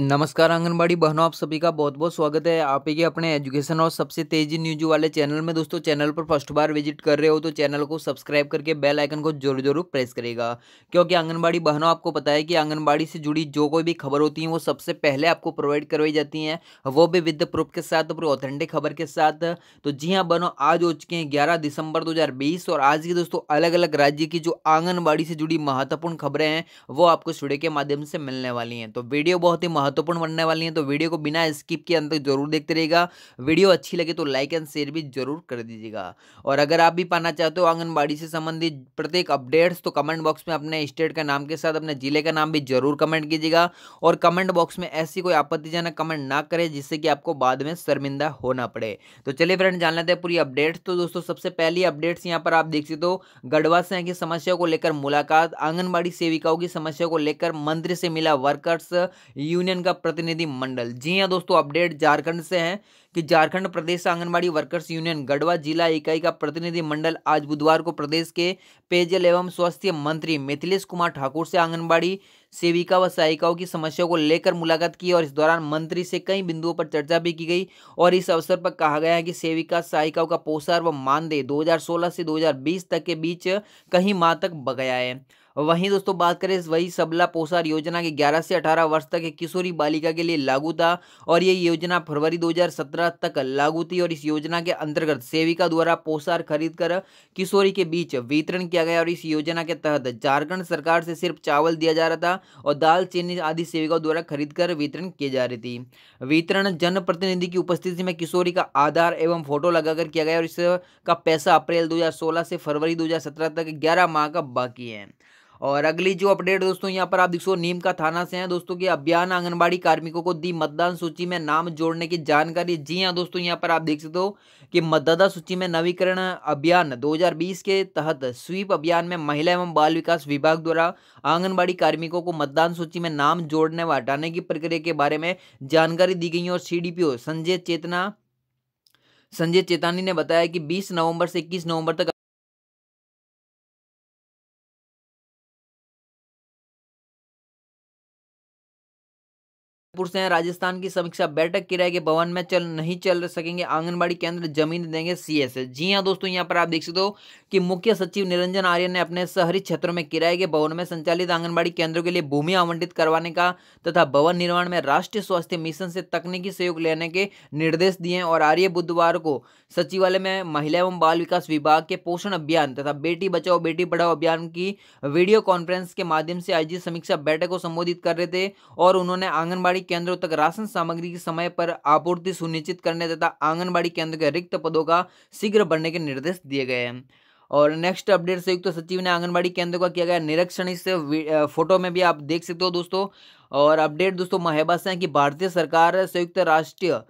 नमस्कार आंगनबाड़ी बहनों, आप सभी का बहुत बहुत स्वागत है। आप ये अपने एजुकेशन और सबसे तेज़ी न्यूज़ वाले चैनल में। दोस्तों, चैनल पर फ़र्स्ट बार विज़िट कर रहे हो तो चैनल को सब्सक्राइब करके बेल आइकन को ज़रूर ज़रूर प्रेस करेगा। क्योंकि आंगनबाड़ी बहनों, आपको पता है कि आंगनबाड़ी से जुड़ी जो कोई भी खबर होती है, वो सबसे पहले आपको प्रोवाइड करवाई जाती हैं। वो भी विद प्रूफ के साथ, पूरी ऑथेंटिक खबर के साथ। तो जी हाँ बहनों, आज हो चुके हैं ग्यारह दिसंबर दो हज़ार बीस और आज की दोस्तों अलग अलग राज्य की जो आंगनबाड़ी से जुड़ी महत्वपूर्ण खबरें हैं, वो आपको इस वीडियो के माध्यम से मिलने वाली हैं। तो वीडियो बहुत ही महत्वपूर्ण बनने वाली है तो वीडियो को बिना स्किप के अंत तक ज़रूर देखते रहेगा वीडियो अच्छी लगे तो लाइक एंड शेयर भी ज़रूर कर दीजिएगा। और अगर आप भी पाना चाहते हो आंगनबाड़ी से संबंधित प्रत्येक अपडेट्स तो कमेंट बॉक्स में अपने स्टेट का नाम के साथ, अपने ज़िले का नाम भी ज़रूर कमेंट कीजिएगा। और कमेंट बॉक्स में ऐसी कोई आपत्तिजनक कमेंट ना करे, जिससे कि आपको बाद में शर्मिंदा होना पड़े। तो चलिए फ्रेंड, जान लेते हैं पूरी अपडेट्स। तो दोस्तों, सबसे पहली अपडेट्स यहाँ पर आप देख सकते हो। गढ़वा से की समस्या को लेकर मुलाकात। आंगनबाड़ी सेविकाओं की समस्या को लेकर मंत्री से मिला वर्कर्स यूनियन का प्रतिनिधि मंडल। जी हाँ दोस्तों, अपडेट झारखंड से है कि झारखंड प्रदेश आंगनबाड़ी वर्कर्स यूनियन गढ़वा जिला इकाई का प्रतिनिधि मंडल आज बुधवार को प्रदेश के पेयजल एवं स्वास्थ्य मंत्री मिथिलेश कुमार ठाकुर से आंगनबाड़ी सेविका व सहायिकाओं की समस्याओं को लेकर मुलाकात की और इस दौरान मंत्री से कई बिंदुओं पर चर्चा भी की गई और इस अवसर पर कहा गया है कि सेविका, सहायिकाओं का पोषार व मानदेय 2016 से 2020 तक के बीच कहीं माह तक बगया है। वहीं दोस्तों बात करें वही सबला पोषार योजना के 11 से 18 वर्ष तक किशोरी बालिका के लिए लागू था और ये योजना फरवरी 2017 तक लागू थी और इस योजना के अंतर्गत सेविका द्वारा पोषार खरीद कर किशोरी के बीच वितरण किया गया और इस योजना के तहत झारखंड सरकार से सिर्फ़ चावल दिया जा रहा था और दाल, चीनी आदि सेविकाओं द्वारा खरीद कर वितरण की जा रही थी। वितरण जनप्रतिनिधि की उपस्थिति में किशोरी का आधार एवं फ़ोटो लगाकर किया गया और इसका पैसा अप्रैल दो हज़ार सोलह से फरवरी दो हज़ार सत्रह तक ग्यारह माह का बाकी है। और अगली जो अपडेट दोस्तों यहाँ पर आप देखो नीम का थाना से हैं दोस्तों की अभियान आंगनबाड़ी कार्मिकों को दी मतदान सूची में नाम जोड़ने की जानकारी। जी हाँ दोस्तों, यहाँ पर आप देख सकते हो कि मतदाता सूची में नवीकरण अभियान 2020 के तहत स्वीप अभियान में महिला एवं बाल विकास विभाग द्वारा आंगनबाड़ी कार्मिकों को मतदान सूची में नाम जोड़ने व हटाने की प्रक्रिया के बारे में जानकारी दी गई और सीडीपीओ संजय चेतना, संजय चेतानी ने बताया कि 20 नवंबर से 21 नवंबर तक से हैं। राजस्थान की समीक्षा बैठक, किराए के भवन में चल नहीं चल सकेंगे। आंगनबाड़ी केंद्र ज़मीन देंगे सीएस जी हाँ दोस्तों, यहाँ पर आप देख सकते हो कि मुख्य सचिव निरंजन आर्य ने अपने शहरी क्षेत्रों में किराए के भवन में संचालित आंगनबाड़ी केंद्रों के लिए भूमि आवंटित करवाने का तथा भवन निर्माण में राष्ट्रीय स्वास्थ्य मिशन से तकनीकी सहयोग लेने के निर्देश दिए और आर्य बुधवार को सचिवालय में महिला एवं बाल विकास विभाग के पोषण अभियान तथा बेटी बचाओ, बेटी पढ़ाओ अभियान की वीडियो कॉन्फ्रेंस के माध्यम से आयोजित समीक्षा बैठक को संबोधित कर रहे थे और उन्होंने आंगनबाड़ी केंद्रों तक राशन सामग्री की समय पर आपूर्ति सुनिश्चित करने तथा आंगनबाड़ी केंद्र के रिक्त पदों का शीघ्र बढ़ने के निर्देश दिए गए हैं। और नेक्स्ट अपडेट संयुक्त तो सचिव ने आंगनबाड़ी केंद्र का किया गया निरीक्षण। इस फ़ोटो में भी आप देख सकते हो दोस्तों। और अपडेट दोस्तों महबा से कि भारतीय सरकार संयुक्त राष्ट्रीय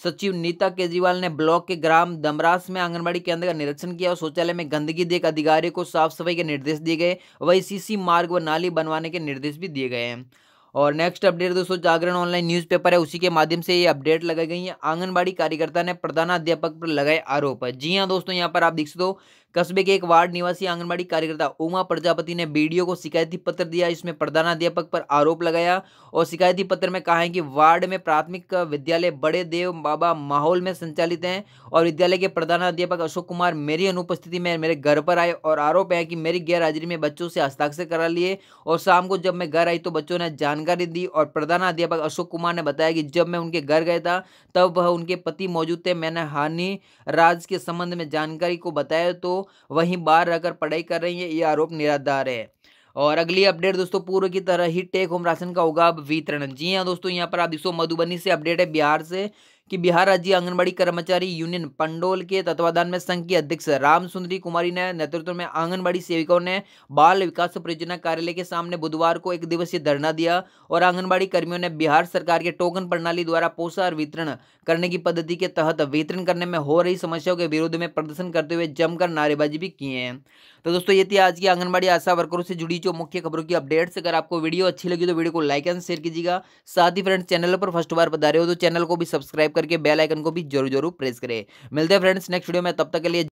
सचिव नीता केजरीवाल ने ब्लॉक के ग्राम दमरास में आंगनबाड़ी केंद्र का निरीक्षण किया और शौचालय में गंदगी देख अधिकारियों को साफ़ सफ़ाई के निर्देश दिए गए। वही सीसी मार्ग व नाली बनवाने के निर्देश भी दिए गए हैं। और नेक्स्ट अपडेट दोस्तों, जागरण ऑनलाइन न्यूज़पेपर है, उसी के माध्यम से ये अपडेट लगाई गई है। आंगनबाड़ी कार्यकर्ता ने प्रधानाध्यापक पर लगाए आरोप। जी हाँ दोस्तों, यहाँ पर आप देख सकते हो कस्बे के एक वार्ड निवासी आंगनबाड़ी कार्यकर्ता उमा प्रजापति ने बीडीओ को शिकायती पत्र दिया। इसमें प्रधानाध्यापक पर आरोप लगाया और शिकायती पत्र में कहा है कि वार्ड में प्राथमिक विद्यालय बड़े देव बाबा माहौल में संचालित हैं और विद्यालय के प्रधानाध्यापक अशोक कुमार मेरी अनुपस्थिति में मेरे घर पर आए और आरोप है कि मेरी गैर हाजिरी में बच्चों से हस्ताक्षर करा लिए और शाम को जब मैं घर आई तो बच्चों ने जानकारी दी और प्रधानाध्यापक अशोक कुमार ने बताया कि जब मैं उनके घर गया था तब वह उनके पति मौजूद थे। मैंने हानि राज के संबंध में जानकारी को बताया तो वहीं बाहर रहकर पढ़ाई कर रही है, ये आरोप निराधार है। और अगली अपडेट दोस्तों, पूर्व की तरह ही टेक होम राशन का होगा वितरण। जी हाँ दोस्तों, यहाँ पर आप देखो मधुबनी से अपडेट है, बिहार से। कि बिहार राज्य आंगनबाड़ी कर्मचारी यूनियन पंडोल के तत्वाधान में संघ की अध्यक्ष राम सुंदरी कुमारी ने नेतृत्व में आंगनबाड़ी सेविकाओं ने बाल विकास परियोजना कार्यालय के सामने बुधवार को एक दिवसीय धरना दिया और आंगनबाड़ी कर्मियों ने बिहार सरकार के टोकन प्रणाली द्वारा पोषाहार वितरण करने की पद्धति के तहत वितरण करने में हो रही समस्याओं के विरोध में प्रदर्शन करते हुए जमकर नारेबाजी भी किए हैं। तो दोस्तों, ये थी आज की आंगनबाड़ी आशा वर्करों से जुड़ी जो मुख्य खबरों की अपडेट्स। अगर आपको वीडियो अच्छी लगी तो वीडियो को लाइक एंड शेयर कीजिएगा। साथ ही फ्रेंड्स, चैनल पर फ़र्स्ट बार बता रहे हो तो चैनल को भी सब्सक्राइब करके बेल आइकन को भी ज़रूर ज़रूर प्रेस करें। मिलते हैं फ्रेंड्स, नेक्स्ट वीडियो में, तब तक के लिए